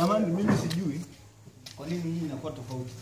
Jamani, mimi sijui Kwa nini hii inakuwa tofauti?